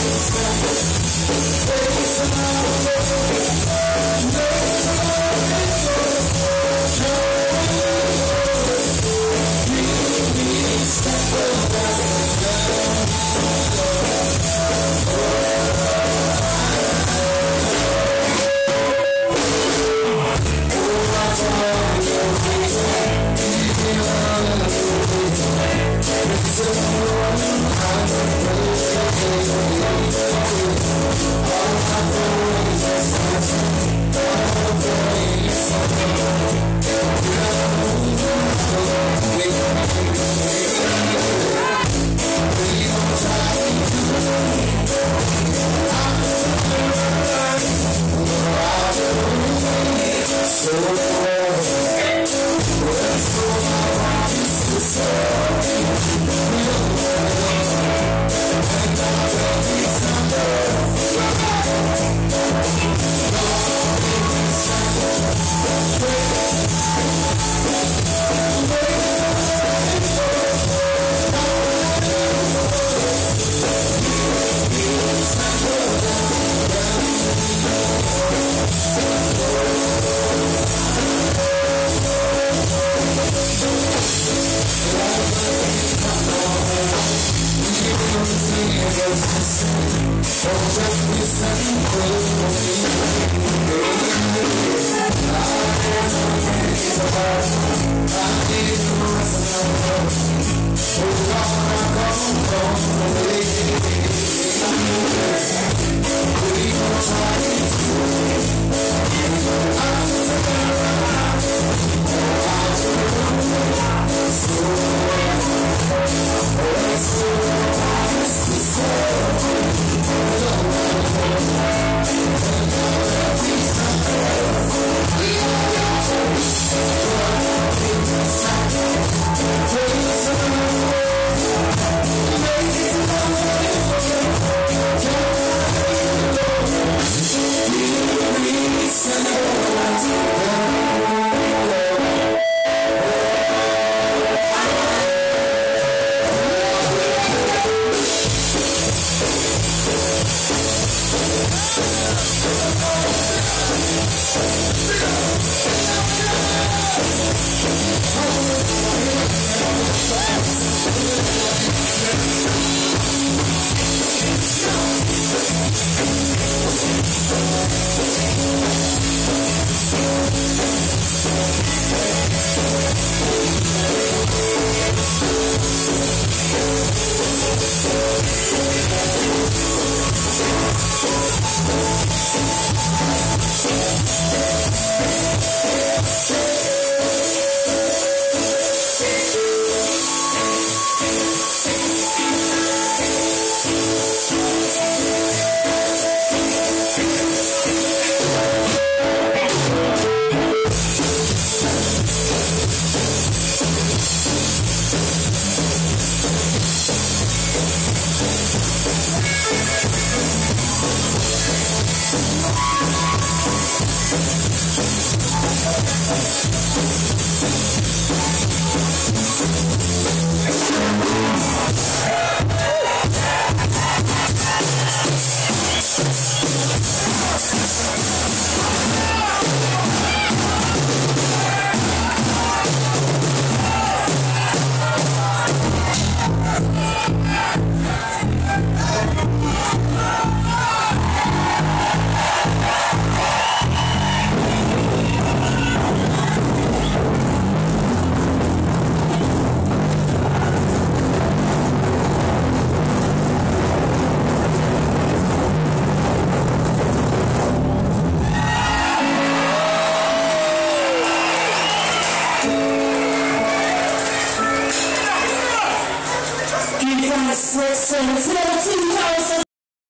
Thank you. Please. Let's go. Yes, Christmas until 2000.